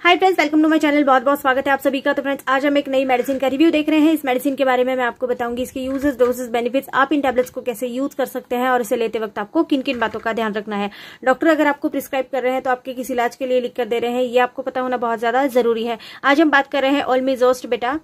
Hi friends welcome to my channel बहुत बहुत स्वागत है आप सभी का। तो फ्रेंड्स आज हम एक नई मेडिसिन का रिव्यू देख रहे हैं। इस मेडिसिन के बारे में मैं आपको बताऊँगी इसके यूजेस डोजेस बेनिफिट्स आप इन टैबलेट्स को कैसे यूज़ कर सकते हैं और इसे लेते वक्त आपको किन किन बातों का ध्यान रखना है। डॉक्टर अगर आपको प्रिस्क्राइब कर रहे हैं तो आपके किस इलाज के लिए लिख कर दे रहे हैं, ये आपको पता होना बहुत ज़्यादा ज़रूरी है। आज हम बात कर रहे हैं ओलमीजोस्ट बेटा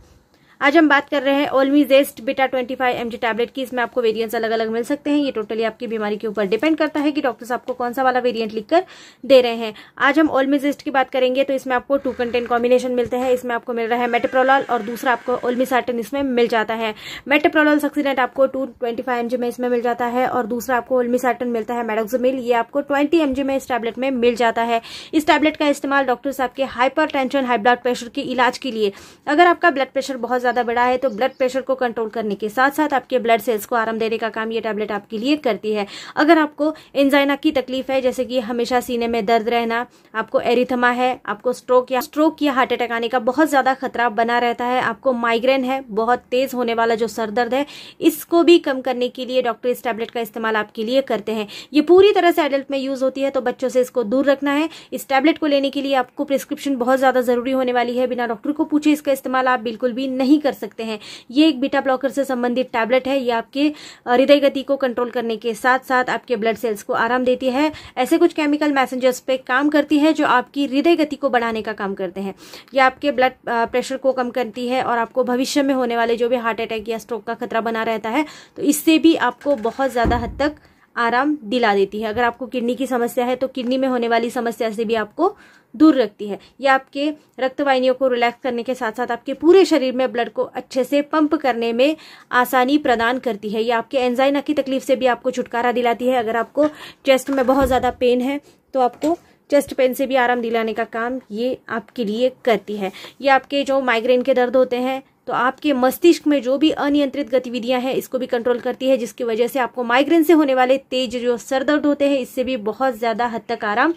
आज हम बात कर रहे हैं Olmezest beta 25 five mg tablet की। इसमें आपको वेरिएंट्स अलग अलग मिल सकते हैं। ये टोटली आपकी बीमारी के ऊपर डिपेंड करता है कि डॉक्टर्स आपको कौन सा वाला वेरिएंट लिखकर दे रहे हैं। आज हम ओलमीजेस्ट की बात करेंगे तो इसमें आपको टू कंटेंट कॉम्बिनेशन मिलते हैं। इसमें आपको मिल रहा है मेटेप्रोलॉल और दूसरा आपको ओलमीसाटन इसमें मिल जाता है। मेटेप्रोलॉल सक्सीडेंट आपको टू ट्वेंटी में इसमें मिल जाता है और दूसरा आपको ओलमीसाटन मिलता है मेडोक्समिल ये आपको ट्वेंटी एमजी में इस टैबलेट में मिल जाता है। इस टैबलेट का इस्तेमाल डॉक्टर्स आपके hypertension high blood pressure के इलाज के लिए। अगर आपका ब्लड प्रेशर बहुत ज़्यादा बड़ा है तो ब्लड प्रेशर को कंट्रोल करने के साथ साथ आपके ब्लड सेल्स को आराम देने का काम ये टैबलेट आपके लिए करती है। अगर आपको एंजाइना की तकलीफ़ है, जैसे कि हमेशा सीने में दर्द रहना, आपको एरिथमा है, आपको स्ट्रोक या स्ट्रोक या हार्ट अटैक आने का बहुत ज़्यादा खतरा बना रहता है, आपको माइग्रेन है, बहुत तेज होने वाला जो सर दर्द है, इसको भी कम करने के लिए डॉक्टर इस टैबलेट का इस्तेमाल आपके लिए करते हैं। ये पूरी तरह से एडल्ट में यूज़ होती है तो बच्चों से इसको दूर रखना है। इस टैबलेट को लेने के लिए आपको प्रिस्क्रिप्शन बहुत ज़्यादा ज़रूरी होने वाली है। बिना डॉक्टर को पूछे इसका इस्तेमाल आप बिल्कुल भी नहीं कर सकते हैं। ये एक बीटा ब्लॉकर से संबंधित टैबलेट है। ये आपके हृदय गति को कंट्रोल करने के साथ साथ आपके ब्लड सेल्स को आराम देती है। ऐसे कुछ केमिकल मैसेंजर्स पे काम करती है जो आपकी हृदय गति को बढ़ाने का काम करते हैं। ये आपके ब्लड प्रेशर को कम करती है और आपको भविष्य में होने वाले जो भी हार्ट अटैक या स्ट्रोक का खतरा बना रहता है तो इससे भी आपको बहुत ज़्यादा हद तक आराम दिला देती है। अगर आपको किडनी की समस्या है तो किडनी में होने वाली समस्या से भी आपको दूर रखती है। ये आपके रक्तवाहिनियों को रिलैक्स करने के साथ साथ आपके पूरे शरीर में ब्लड को अच्छे से पंप करने में आसानी प्रदान करती है। ये आपके एंजाइना की तकलीफ़ से भी आपको छुटकारा दिलाती है। अगर आपको चेस्ट में बहुत ज़्यादा पेन है तो आपको चेस्ट पेन से भी आराम दिलाने का काम ये आपके लिए करती है। ये आपके जो माइग्रेन के दर्द होते हैं तो आपके मस्तिष्क में जो भी अनियंत्रित गतिविधियाँ हैं, इसको भी कंट्रोल करती है, जिसकी वजह से आपको माइग्रेन से होने वाले तेज जो सर दर्द होते हैं, इससे भी बहुत ज़्यादा हद तक आराम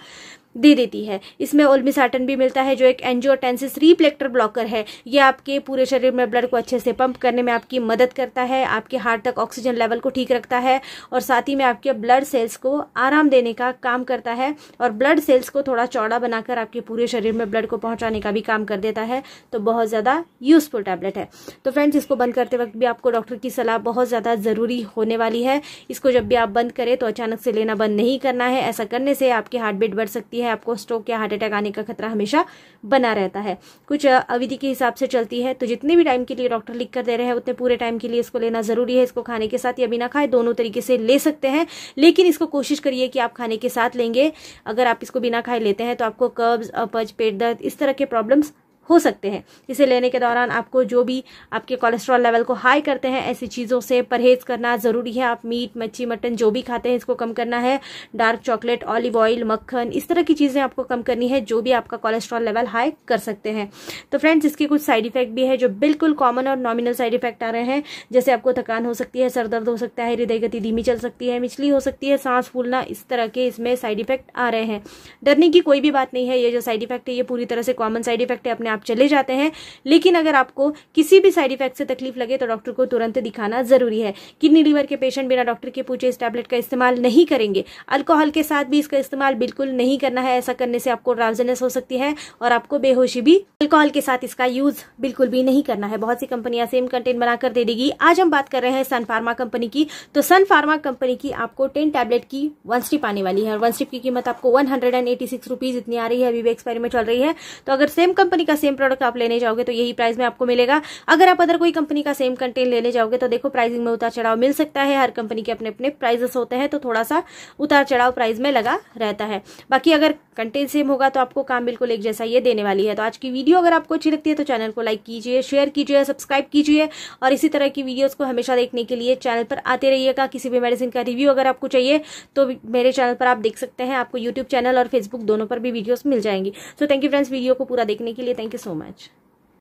दे देती है। इसमें ओल्मिसाटन भी मिलता है, जो एक एंजियोटेंसिस रिप्लेक्टर ब्लॉकर है। ये आपके पूरे शरीर में ब्लड को अच्छे से पंप करने में आपकी मदद करता है, आपके हार्ट तक ऑक्सीजन लेवल को ठीक रखता है और साथ ही में आपके ब्लड सेल्स को आराम देने का काम करता है और ब्लड सेल्स को थोड़ा चौड़ा बनाकर आपके पूरे शरीर में ब्लड को पहुँचाने का भी काम कर देता है। तो बहुत ज़्यादा यूजफुल टैबलेट है। तो फ्रेंड्स, इसको बंद करते वक्त भी आपको डॉक्टर की सलाह बहुत ज़्यादा ज़रूरी होने वाली है। इसको जब भी आप बंद करें तो अचानक से लेना बंद नहीं करना है। ऐसा करने से आपकी हार्ट बीट बढ़ सकती है। आपको स्ट्रोक या हार्ट अटैक आने का खतरा हमेशा बना रहता है। कुछ अविधि के हिसाब से चलती है तो जितने भी टाइम के लिए डॉक्टर लिख कर दे रहे हैं, उतने पूरे टाइम के लिए इसको लेना ज़रूरी है। इसको खाने के साथ या बिना खाए दोनों तरीके से ले सकते हैं, लेकिन इसको कोशिश करिए कि आप खाने के साथ लेंगे। अगर आप इसको बिना खाए लेते हैं तो आपको कब्ज अपज पेट दर्द, इस तरह के प्रॉब्लम्स हो सकते हैं। इसे लेने के दौरान आपको जो भी आपके कोलेस्ट्रॉल लेवल को हाई करते हैं, ऐसी चीज़ों से परहेज करना ज़रूरी है। आप मीट मच्छी मटन जो भी खाते हैं, इसको कम करना है। डार्क चॉकलेट ऑलिव ऑयल मक्खन, इस तरह की चीज़ें आपको कम करनी है जो भी आपका कोलेस्ट्रॉल लेवल हाई कर सकते हैं। तो फ्रेंड्स इसके कुछ साइड इफ़ेक्ट भी है जो बिल्कुल कॉमन और नॉमिनल साइड इफ़ेक्ट आ रहे हैं। जैसे आपको थकान हो सकती है, सर दर्द हो सकता है, हृदय गति धीमी चल सकती है मिचली हो सकती है, सांस फूलना, इस तरह के इसमें साइड इफ़ेक्ट आ रहे हैं। डरने की कोई भी बात नहीं है, ये जो साइड इफ़ेक्ट है, ये पूरी तरह से कॉमन साइड इफ़ेक्ट है, अपने आप चले जाते हैं। लेकिन अगर आपको किसी भी साइड इफ़ेक्ट से तकलीफ़ लगे तो डॉक्टर को तुरंत दिखाना ज़रूरी है। किडनी लीवर के पेशेंट बिना डॉक्टर के पूछे इस टैबलेट का इस्तेमाल नहीं करेंगे। अल्कोहल के साथ भी इसका इस्तेमाल बिल्कुल नहीं करना है। ऐसा करने से आपको ड्राउजनेस हो सकती है और आपको बेहोशी भी। अल्कोहल के साथ इसका यूज़ बिल्कुल भी नहीं करना है। बहुत सी कंपनियाँ सेम कंटेंट बनाकर दे देगी। आज हम बात कर रहे हैं सन फार्मा कंपनी की। तो सन फार्मा कंपनी की आपको टेन टैबलेट की वन स्ट्रिप आने वाली है और वन स्ट्रिप की कीमत आपको one hundred and eighty six rupees इतनी आ रही है। अभी भी एक्सपायरी में चल रही है। तो अगर सेम कंपनी का सेम प्रोडक्ट आप लेने जाओगे तो यही प्राइस में आपको मिलेगा। अगर आप अदर कोई कंपनी का सेम कंटेंट लेने जाओगे तो देखो प्राइसिंग में उतार चढ़ाव मिल सकता है। हर कंपनी के अपने अपने प्राइजेस होते हैं तो थोड़ा सा उतार चढ़ाव प्राइस में लगा रहता है। बाकी अगर कंटेंट सेम होगा तो आपको काम बिल्कुल एक जैसा ये देने वाली है। तो आज की वीडियो अगर आपको अच्छी लगती है तो चैनल को लाइक कीजिए शेयर कीजिए सब्सक्राइब कीजिए और इसी तरह की वीडियोस को हमेशा देखने के लिए चैनल पर आते रहिएगा। किसी भी मेडिसिन का रिव्यू अगर आपको चाहिए तो मेरे चैनल पर आप देख सकते हैं। आपको यूट्यूब चैनल और फेसबुक दोनों पर भी वीडियोस मिल जाएँगी। So thank you friends video को पूरा देखने के लिए थैंक यू सो मच